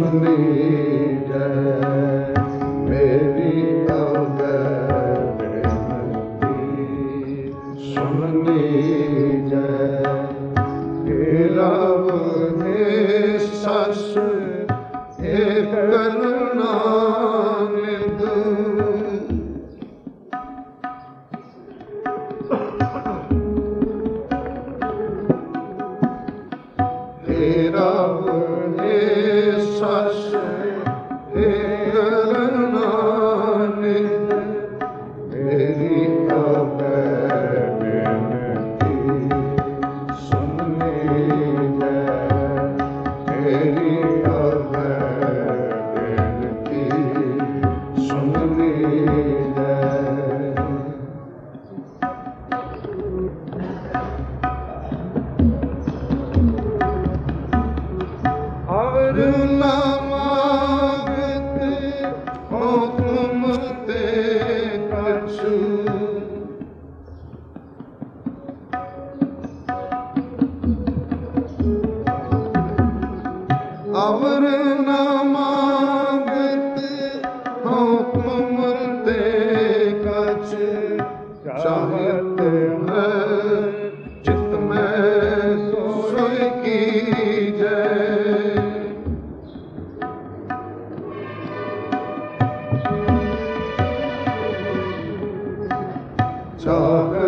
मंदिर Oh.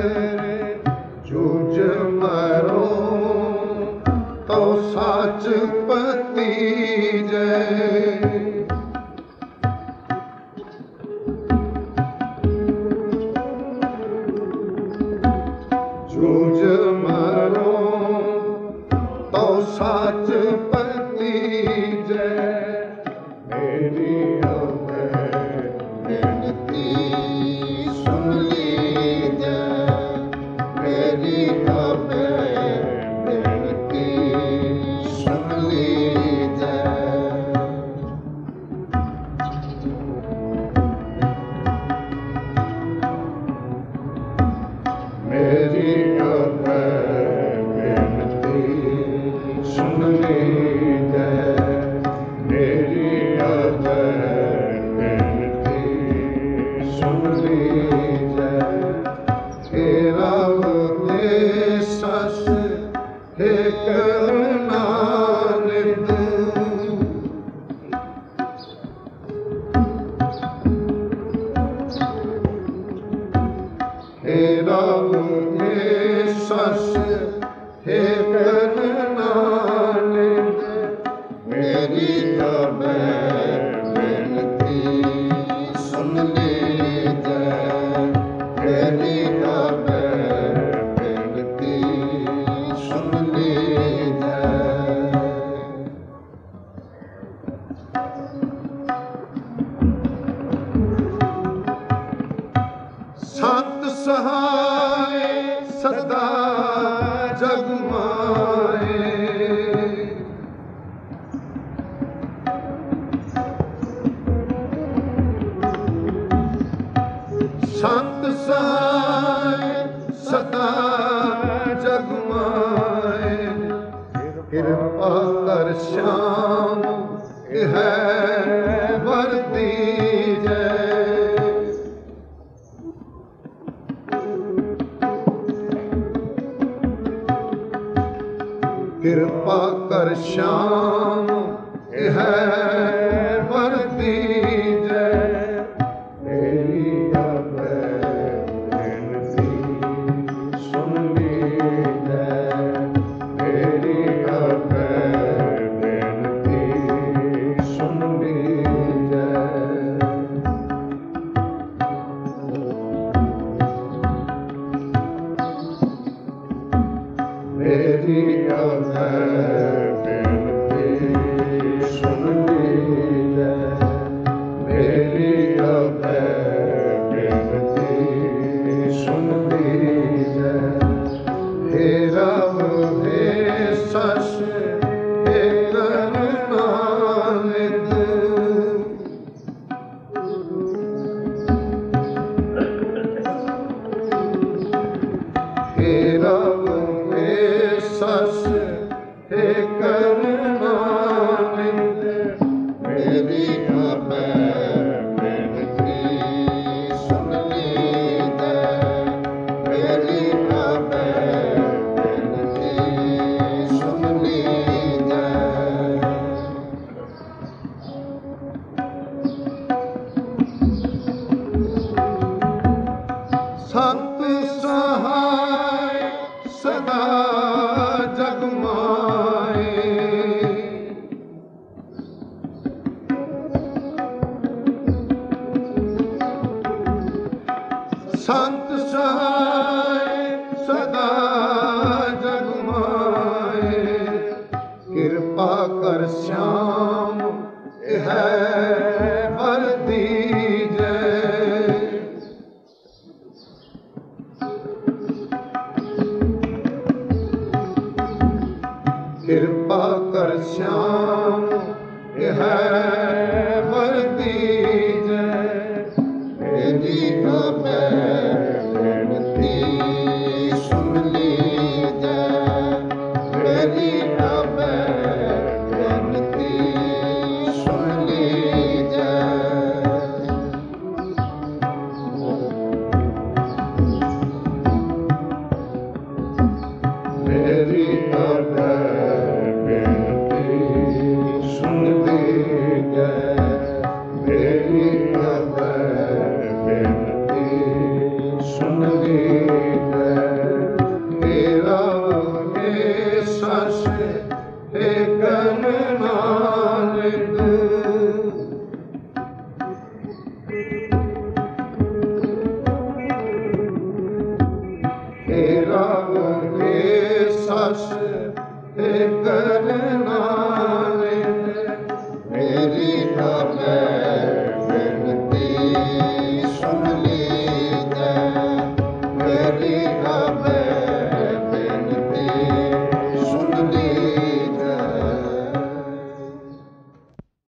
ਤੇਰੇ ਜੂਝ ਮਰੋ ਤਉ ਸਾਚ ਪਤੀ ਜੈ ਜੂਝ ਮਰੋ ਤਉ ਸਾਚ ਪਤੀ प्रभु हे सस्य हे करुणा ਸੰਤ ਸਹਾਇ ਸਦਾ ਜਗਮਾਏ ਕਿਰਪਾ ਕਰ ਸ਼ਾਮ ਇਹ ਵਰਦੀ ਕਿਰਪਾ ਕਰ ਸ਼ਾਮ ਇਹ ਕਿਰਪਾ ਕਰ ਸ਼ਾਮ ਹੈ। Elena.